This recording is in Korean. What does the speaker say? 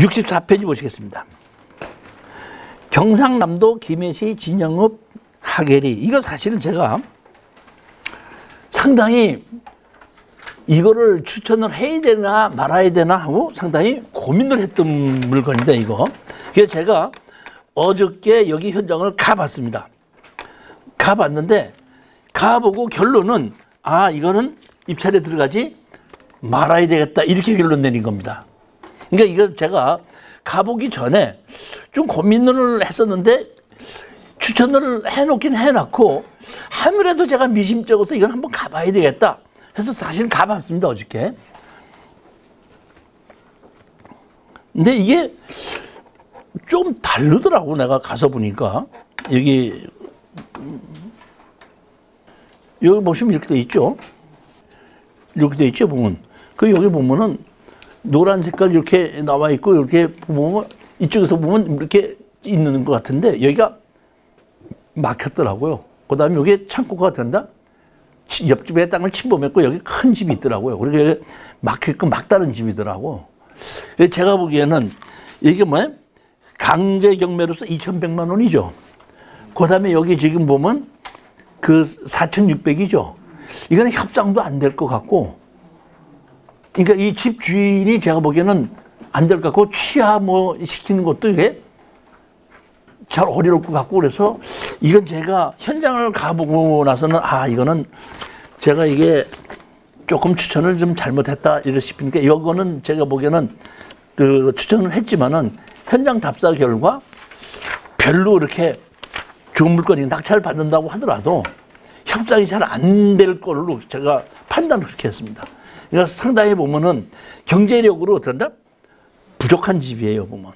64페이지 보시겠습니다. 경상남도 김해시 진영읍 하계리 이거 사실은 제가 상당히 이거를 추천을 해야 되나 말아야 되나 하고 상당히 고민을 했던 물건인데 이거 그래서 제가 어저께 여기 현장을 가봤습니다. 가봤는데 가보고 결론은 아 이거는 입찰에 들어가지 말아야 되겠다 이렇게 결론 내린 겁니다. 그러니까 이걸 제가 가보기 전에 좀 고민을 했었는데 추천을 해놓긴 해놨고 아무래도 제가 미심쩍어서 이건 한번 가봐야 되겠다 해서 사실 가봤습니다 어저께. 근데 이게 좀 다르더라고 내가 가서 보니까 여기 여기 보시면 이렇게 돼 있죠. 이렇게 돼 있죠 보면 그 여기 보면은 노란 색깔 이렇게 나와 있고 이렇게 보면 이쪽에서 보면 이렇게 있는 것 같은데 여기가 막혔더라고요. 그 다음에 여기 창고가 된다. 치- 옆집에 땅을 침범했고 여기 큰 집이 있더라고요. 그리고 막혀있고 막다른 집이더라고. 그래서 제가 보기에는 이게 뭐야? 강제 경매로서 2,100만 원이죠. 그 다음에 여기 지금 보면 그 4,600이죠. 이거는 협상도 안 될 것 같고 그러니까 이 집 주인이 제가 보기에는 안 될 것 같고 취하 뭐 시키는 것도 이게 잘 어려울 것 같고 그래서 이건 제가 현장을 가보고 나서는 아 이거는 제가 이게 조금 추천을 좀 잘못했다 이러 싶으니까 이거는 제가 보기에는 그 추천을 했지만은 현장 답사 결과 별로 이렇게 좋은 물건이 낙찰 받는다고 하더라도 협상이 잘 안 될 걸로 제가 판단을 그렇게 했습니다. 그러니까 상당히 보면은 경제력으로 어떤다? 부족한 집이에요 보면